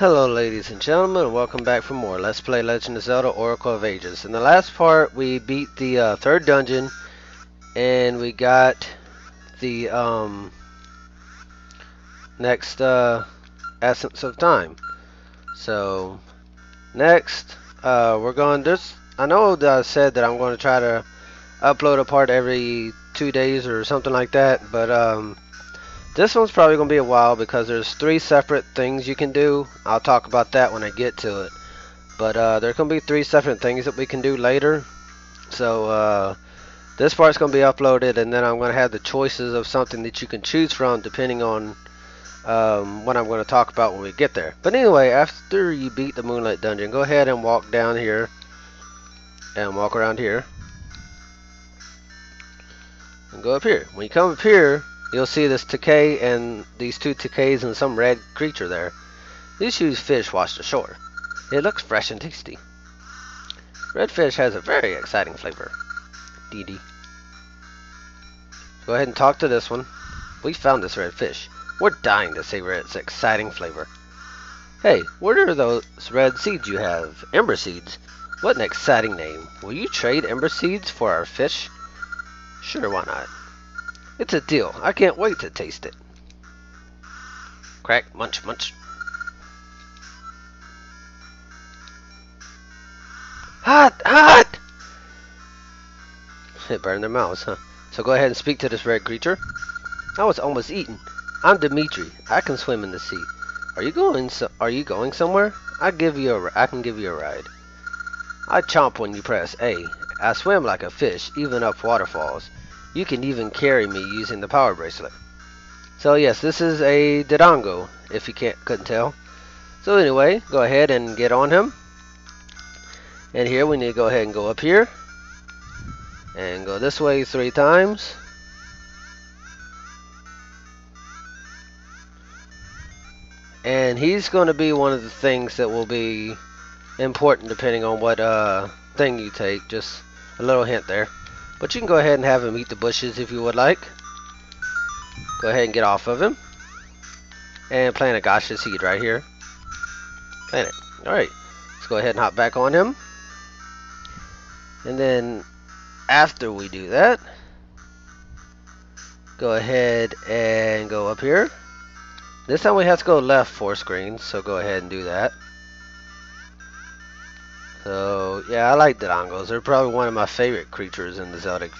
Hello ladies and gentlemen welcome back for more Let's Play Legend of Zelda Oracle of Ages. In the last part we beat the uh, third dungeon and we got the um, next uh, Essence of Time. So next uh, we're going this I know that I said that I'm going to try to upload a part every two days or something like that but um, this one's probably going to be a while because there's three separate things you can do. I'll talk about that when I get to it. But uh, going to be three separate things that we can do later. So uh, this part's going to be uploaded and then I'm going to have the choices of something that you can choose from depending on um, what I'm going to talk about when we get there. But anyway, after you beat the Moonlight Dungeon, go ahead and walk down here and walk around here. And go up here. When you come up here, You'll see this Tokay and these two Tokays and some red creature there. These huge fish washed ashore. It looks fresh and tasty. Red fish has a very exciting flavor. Dee dee. Go ahead and talk to this one. We found this red fish. We're dying to savor its exciting flavor. Hey, what are those red seeds you have? Ember seeds? What an exciting name. Will you trade ember seeds for our fish? Sure, why not? It's a deal. I can't wait to taste it. Crack, munch, munch. Hot, hot! It burned their mouths, huh? So go ahead and speak to this red creature. I was almost eaten. I'm Dimitri. I can swim in the sea. Are you going? So are you going somewhere? I give you a. I can give you a ride. I chomp when you press A. I swim like a fish, even up waterfalls. You can even carry me using the power bracelet. So yes, this is a Dodongo, if you can't couldn't tell. So anyway, go ahead and get on him. And here we need to go ahead and go up here. And go this way three times. And he's going to be one of the things that will be important depending on what uh, thing you take. Just a little hint there. But you can go ahead and have him eat the bushes if you would like. Go ahead and get off of him. And plant a Gasha seed right here. Plant it. Alright. Let's go ahead and hop back on him. And then after we do that, go ahead and go up here. This time we have to go left four screens, so go ahead and do that. So, yeah, I like Dodongos. They're probably one of my favorite creatures in the Zelda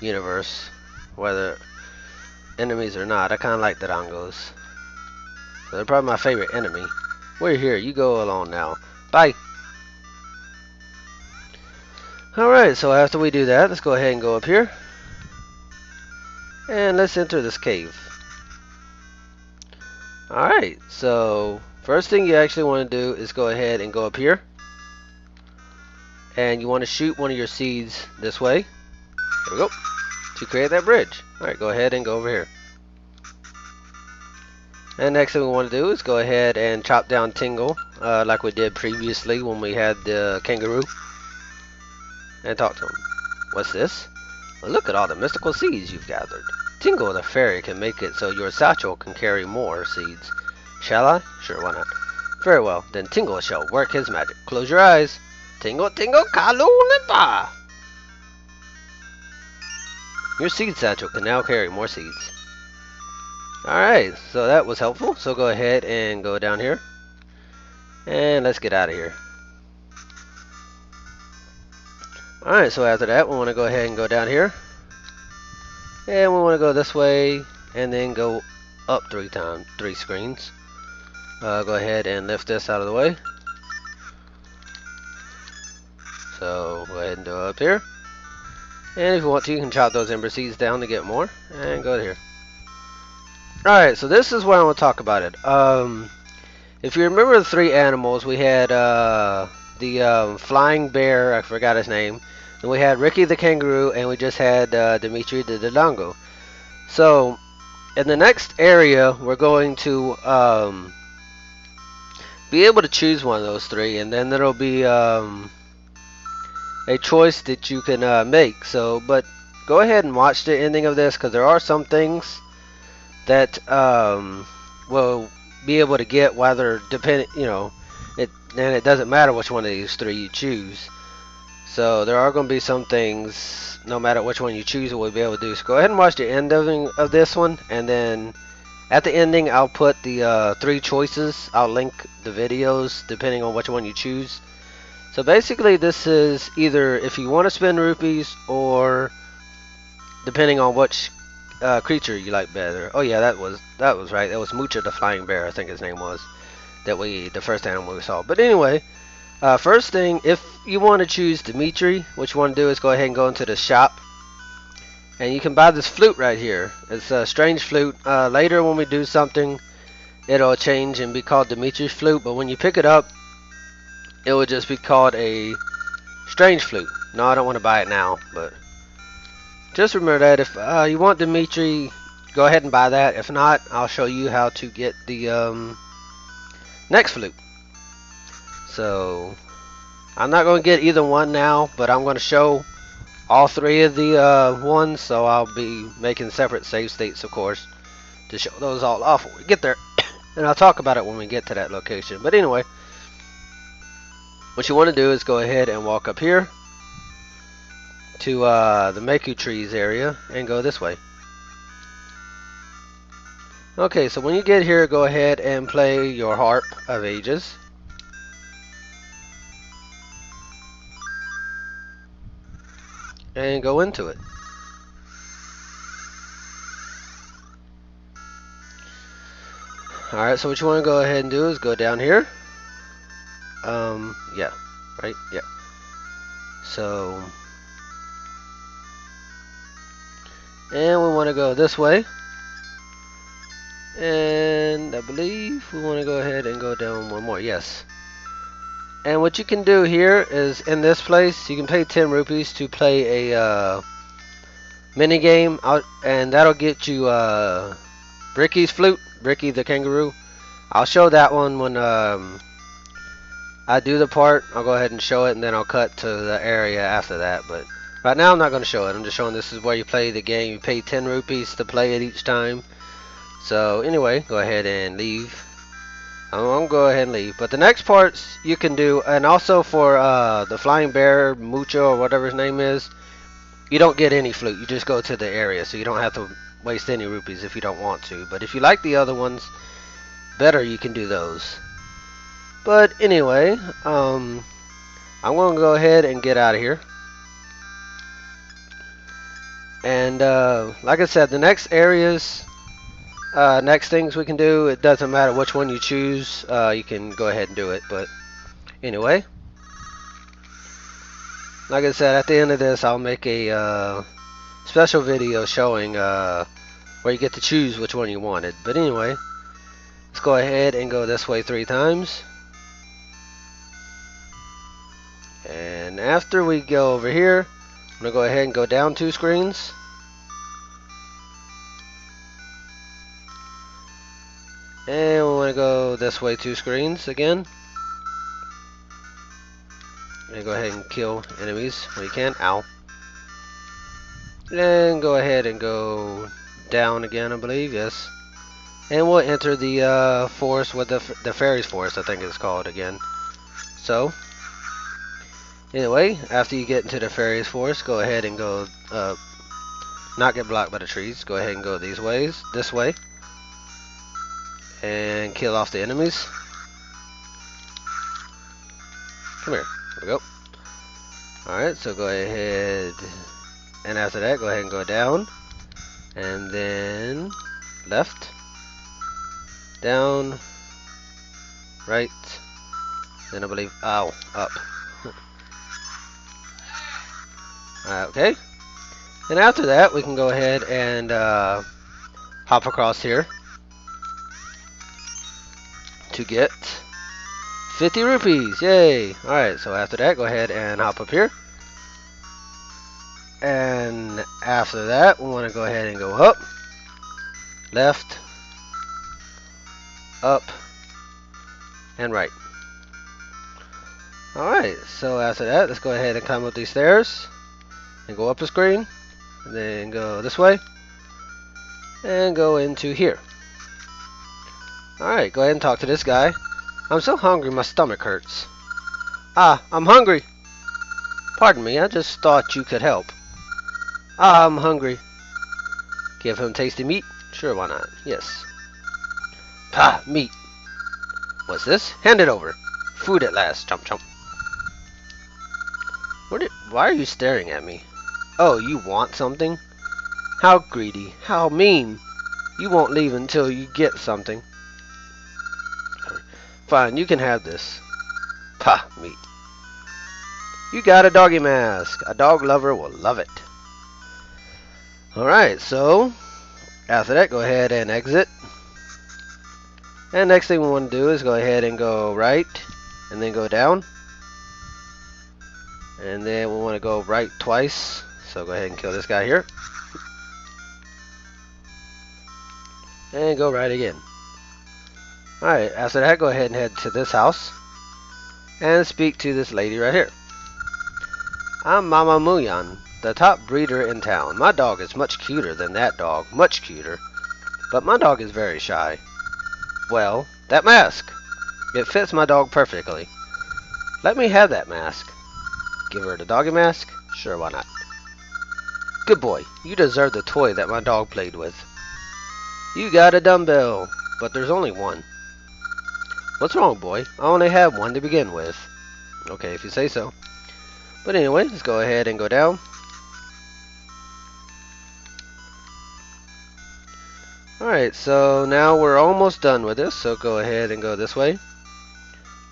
universe. Whether enemies or not, I kind of like Dodongos. So they're probably my favorite enemy. We're here. You go along now. Bye. Alright, so after we do that, let's go ahead and go up here. And let's enter this cave. Alright, so first thing you actually want to do is go ahead and go up here and you want to shoot one of your seeds this way. There we go. To create that bridge. Alright, go ahead and go over here. And next thing we want to do is go ahead and chop down Tingle, uh, like we did previously when we had the kangaroo. And talk to him. What's this? Well, look at all the mystical seeds you've gathered. Tingle the fairy can make it so your satchel can carry more seeds. Shall I? Sure, why not? Very well, then Tingle shall work his magic. Close your eyes. Tingle Tingle Kooloo-Limpah! Your seed satchel can now carry more seeds. Alright, so that was helpful. So go ahead and go down here. And let's get out of here. Alright, so after that we want to go ahead and go down here. And we want to go this way and then go up three times, three screens. Uh, go ahead and lift this out of the way. So go ahead and do it up here. And if you want to, you can chop those ember seeds down to get more. And go here. Alright, so this is where I want to talk about it. Um, if you remember the three animals, we had uh, the um, flying bear, I forgot his name. And we had Ricky the kangaroo, and we just had uh, Dimitri the Dodongo. So, in the next area, we're going to um, be able to choose one of those three, and then there'll be um, a choice that you can uh, make. So, but go ahead and watch the ending of this because there are some things that um, will be able to get whether depending, you know, it and it doesn't matter which one of these three you choose. So there are going to be some things, no matter which one you choose, we'll be able to do. So go ahead and watch the end of, of this one, and then at the ending, I'll put the uh, three choices. I'll link the videos depending on which one you choose. So basically, this is either if you want to spend rupees or depending on which uh, creature you like better. Oh yeah, that was that was right. That was Mucha the flying bear, I think his name was. That we the first animal we saw. But anyway, uh, first thing, if you want to choose Dimitri, what you want to do is go ahead and go into the shop and you can buy this flute right here. It's a strange flute. Uh, later when we do something, it'll change and be called Dimitri's flute. But when you pick it up, it would just be called a strange flute. No, I don't want to buy it now, but just remember that if uh, you want Dimitri, go ahead and buy that. If not, I'll show you how to get the um, next flute. So, I'm not going to get either one now, but I'm going to show all three of the uh, ones, so I'll be making separate save states, of course, to show those all off when we get there. and I'll talk about it when we get to that location. But anyway, what you want to do is go ahead and walk up here to uh, the Maku trees area and go this way. Okay, so when you get here, go ahead and play your Harp of Ages. and go into it. Alright, so what you want to go ahead and do is go down here. Um, yeah, right? Yeah. So, and we want to go this way. And I believe we want to go ahead and go down one more. Yes. And what you can do here is in this place, you can pay 10 rupees to play a uh, mini game, out, and that'll get you uh, Bricky's flute, Bricky the kangaroo. I'll show that one when um, I do the part. I'll go ahead and show it, and then I'll cut to the area after that. But right now, I'm not going to show it. I'm just showing this is where you play the game. You pay 10 rupees to play it each time. So anyway, go ahead and leave. I'm gonna go ahead and leave. But the next parts you can do, and also for uh, the flying bear, Mucho or whatever his name is, you don't get any flute. You just go to the area, so you don't have to waste any rupees if you don't want to. But if you like the other ones better, you can do those. But anyway, um, I'm gonna go ahead and get out of here. And uh, like I said, the next areas uh, next things we can do, it doesn't matter which one you choose, uh, you can go ahead and do it, but anyway. Like I said, at the end of this, I'll make a uh, special video showing uh, where you get to choose which one you wanted. But anyway, let's go ahead and go this way three times. After we go over here, I'm going to go ahead and go down two screens. And we want to go this way two screens again. And go ahead and kill enemies when you can. Ow. And go ahead and go down again, I believe. Yes. And we'll enter the uh, forest with the, the fairies forest, I think it's called again. So, anyway, after you get into the fairies forest, go ahead and go, uh, not get blocked by the trees. Go ahead and go these ways, this way and kill off the enemies. Come here. There we go. Alright, so go ahead and after that go ahead and go down and then left down right then I believe ow up okay and after that we can go ahead and uh, hop across here to get 50 rupees. Yay! Alright, so after that, go ahead and hop up here. And after that, we want to go ahead and go up, left, up, and right. Alright, so after that, let's go ahead and climb up these stairs and go up the screen. And then go this way and go into here. Alright, go ahead and talk to this guy. I'm so hungry, my stomach hurts. Ah, I'm hungry. Pardon me, I just thought you could help. Ah, I'm hungry. Give him tasty meat? Sure, why not? Yes. Ah, meat. What's this? Hand it over. Food at last. Chomp chomp. What? why are you staring at me? Oh, you want something? How greedy. How mean. You won't leave until you get something. Fine, you can have this. Pah, meat. You got a doggy mask. A dog lover will love it. Alright, so after that, go ahead and exit. And next thing we want to do is go ahead and go right and then go down. And then we want to go right twice. So go ahead and kill this guy here. And go right again. Alright, after that, go ahead and head to this house. And speak to this lady right here. I'm Mamamu Yan, the top breeder in town. My dog is much cuter than that dog. Much cuter. But my dog is very shy. Well, that mask. It fits my dog perfectly. Let me have that mask. Give her the doggy mask? Sure, why not? Good boy. You deserve the toy that my dog played with. You got a dumbbell, but there's only one. What's wrong, boy? I only have one to begin with. Okay, if you say so. But anyway, let's go ahead and go down. Alright, so now we're almost done with this, so go ahead and go this way.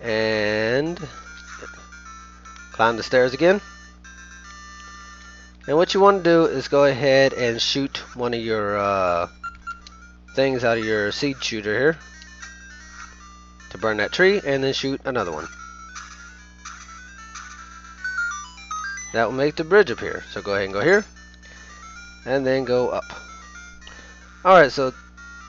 And climb the stairs again. And what you want to do is go ahead and shoot one of your uh, things out of your seed shooter here to burn that tree, and then shoot another one. That will make the bridge appear. So go ahead and go here, and then go up. Alright, so,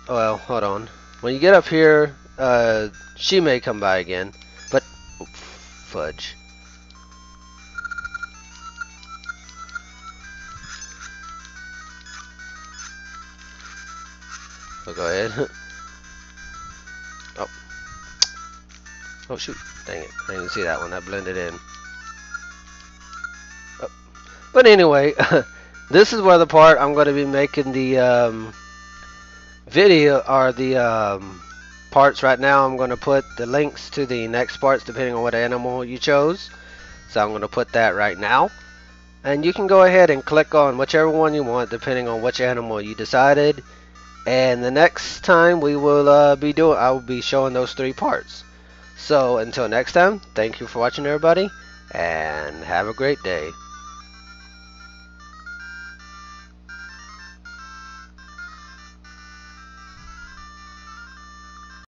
well, hold on. When you get up here, uh, she may come by again, but, oh, fudge. So go ahead. oh. Oh shoot, dang it. I didn't see that one, that blended in. Oh. But anyway, this is where the part I'm going to be making the, um, video are the um, parts right now. I'm going to put the links to the next parts depending on what animal you chose. So I'm going to put that right now. And you can go ahead and click on whichever one you want depending on which animal you decided. And the next time we will uh, be doing, I will be showing those three parts. So until next time, thank you for watching everybody and have a great day.